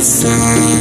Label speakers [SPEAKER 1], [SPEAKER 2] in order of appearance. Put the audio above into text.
[SPEAKER 1] inside